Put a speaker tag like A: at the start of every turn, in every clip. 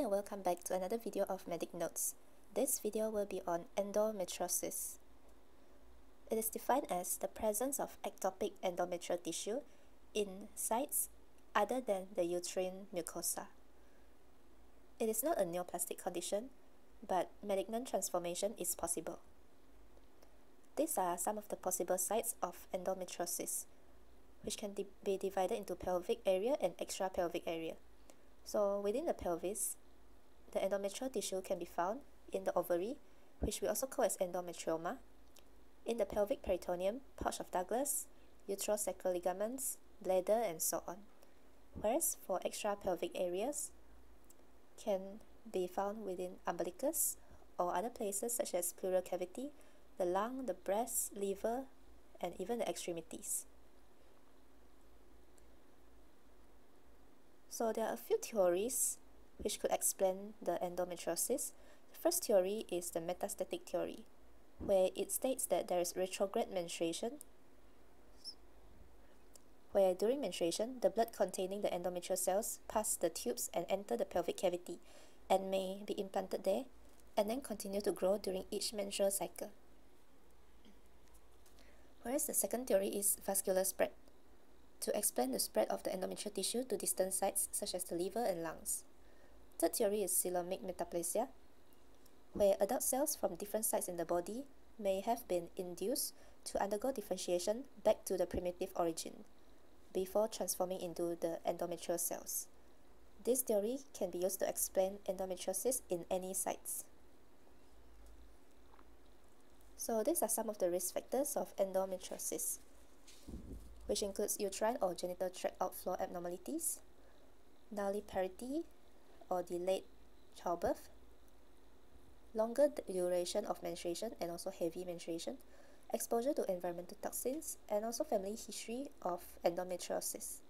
A: And welcome back to another video of Medic Notes. This video will be on endometriosis. It is defined as the presence of ectopic endometrial tissue in sites other than the uterine mucosa. It is not a neoplastic condition, but malignant transformation is possible. These are some of the possible sites of endometriosis, which can be divided into pelvic area and extra pelvic area. So within the pelvis, the endometrial tissue can be found in the ovary, which we also call as endometrioma, in the pelvic peritoneum, pouch of Douglas, uterosacral ligaments, bladder, and so on. Whereas for extra pelvic areas, can be found within umbilicus or other places such as pleural cavity, the lung, the breast, liver, and even the extremities. So there are a few theories which could explain the endometriosis. The first theory is the metastatic theory, where it states that there is retrograde menstruation, where during menstruation, the blood containing the endometrial cells pass the tubes and enter the pelvic cavity and may be implanted there and then continue to grow during each menstrual cycle. Whereas the second theory is vascular spread, to explain the spread of the endometrial tissue to distant sites such as the liver and lungs. Third theory is coelomic metaplasia, where adult cells from different sites in the body may have been induced to undergo differentiation back to the primitive origin before transforming into the endometrial cells. This theory can be used to explain endometriosis in any sites. So these are some of the risk factors of endometriosis which includes uterine or genital tract outflow abnormalities, nulliparity or delayed childbirth, longer duration of menstruation and also heavy menstruation, exposure to environmental toxins, and also family history of endometriosis.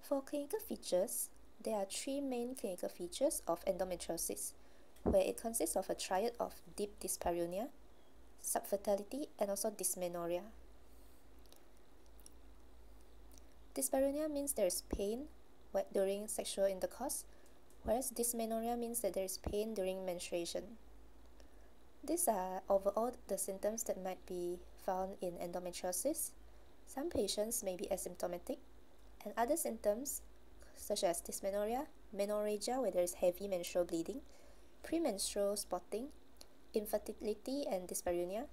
A: For clinical features, there are three main clinical features of endometriosis, where it consists of a triad of deep dyspareunia, subfertility, and also dysmenorrhea. Dyspareunia means there is pain during sexual intercourse, whereas dysmenorrhea means that there is pain during menstruation. These are overall the symptoms that might be found in endometriosis. Some patients may be asymptomatic, and other symptoms such as dysmenorrhea, menorrhagia where there is heavy menstrual bleeding, premenstrual spotting, infertility and dyspareunia,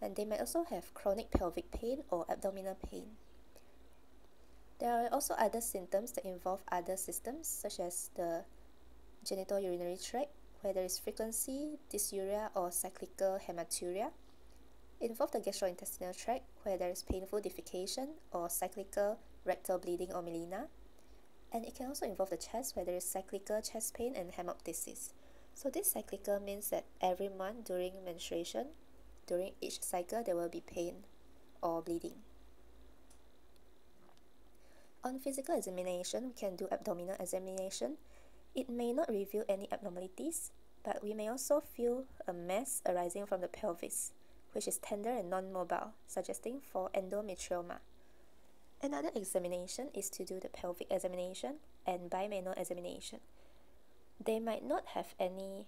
A: and they may also have chronic pelvic pain or abdominal pain. There are also other symptoms that involve other systems such as the genital urinary tract where there is frequency, dysuria or cyclical hematuria. Involve the gastrointestinal tract where there is painful defecation or cyclical rectal bleeding or melena. And it can also involve the chest where there is cyclical chest pain and hemoptysis. So this cyclical means that every month during menstruation, during each cycle there will be pain or bleeding. On physical examination, we can do abdominal examination. It may not reveal any abnormalities, but we may also feel a mass arising from the pelvis, which is tender and non-mobile, suggesting for endometrioma. Another examination is to do the pelvic examination and bimanual examination. They might not have any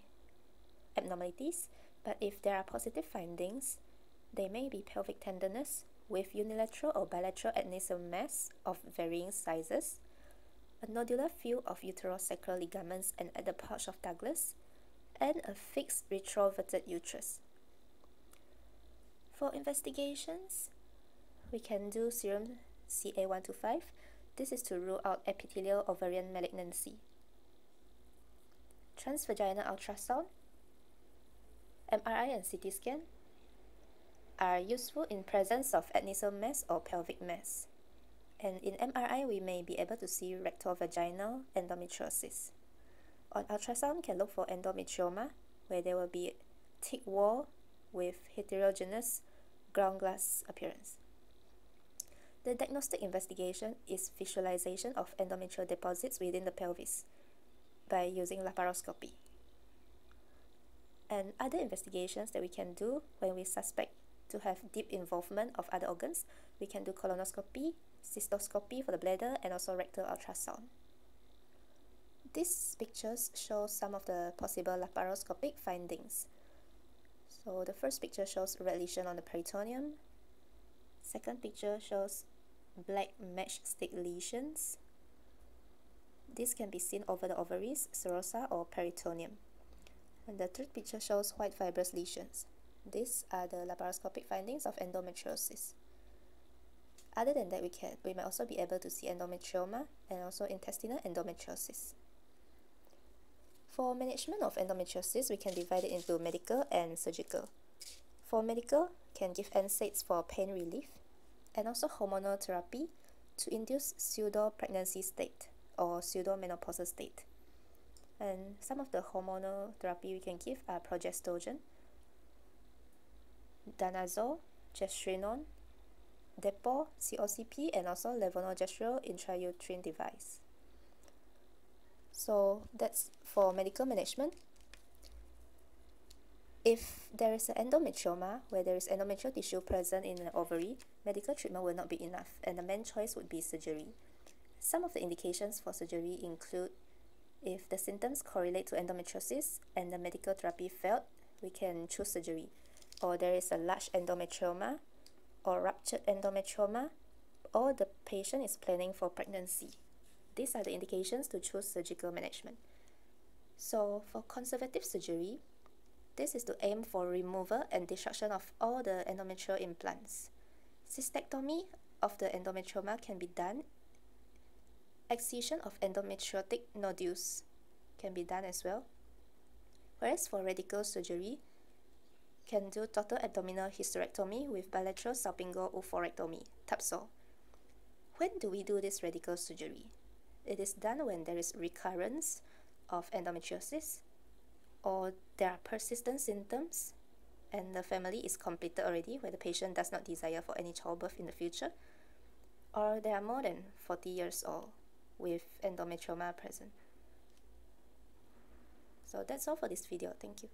A: abnormalities, but if there are positive findings, they may be pelvic tenderness, with unilateral or bilateral adnexal mass of varying sizes, a nodular field of uterosacral ligaments and at the pouch of Douglas, and a fixed retroverted uterus. For investigations, we can do serum CA125. This is to rule out epithelial ovarian malignancy. Transvaginal ultrasound, MRI and CT scan, are useful in presence of adnexal mass or pelvic mass. And in MRI, we may be able to see rectovaginal endometriosis. On ultrasound, can look for endometrioma, where there will be thick wall with heterogeneous ground glass appearance. The diagnostic investigation is visualization of endometrial deposits within the pelvis by using laparoscopy. And other investigations that we can do when we suspect to have deep involvement of other organs, we can do colonoscopy, cystoscopy for the bladder, and also rectal ultrasound. These pictures show some of the possible laparoscopic findings. So the first picture shows red lesion on the peritoneum. Second picture shows black matchstick lesions. This can be seen over the ovaries, serosa or peritoneum. And the third picture shows white fibrous lesions. These are the laparoscopic findings of endometriosis. Other than that, we can we might also be able to see endometrioma and also intestinal endometriosis. For management of endometriosis, we can divide it into medical and surgical. For medical, can give NSAIDs for pain relief and also hormonal therapy to induce pseudo-pregnancy state or pseudo-menopausal state. And some of the hormonal therapy we can give are progestogen, danazol, gestrinone, Depo, COCP, and also levonorgestrel intrauterine device. So that's for medical management. If there is an endometrioma, where there is endometrial tissue present in the ovary, medical treatment will not be enough, and the main choice would be surgery. Some of the indications for surgery include if the symptoms correlate to endometriosis and the medical therapy failed, we can choose surgery. Or there is a large endometrioma or ruptured endometrioma, or the patient is planning for pregnancy. These are the indications to choose surgical management. So for conservative surgery, this is to aim for removal and destruction of all the endometrial implants. Cystectomy of the endometrioma can be done excision of endometriotic nodules can be done as well. Whereas for radical surgery, can do total abdominal hysterectomy with bilateral salpingo oophorectomy, TABSO. When do we do this radical surgery? It is done when there is recurrence of endometriosis or there are persistent symptoms and the family is completed already where the patient does not desire for any childbirth in the future or there are more than 40 years old with endometrioma present. So that's all for this video. Thank you.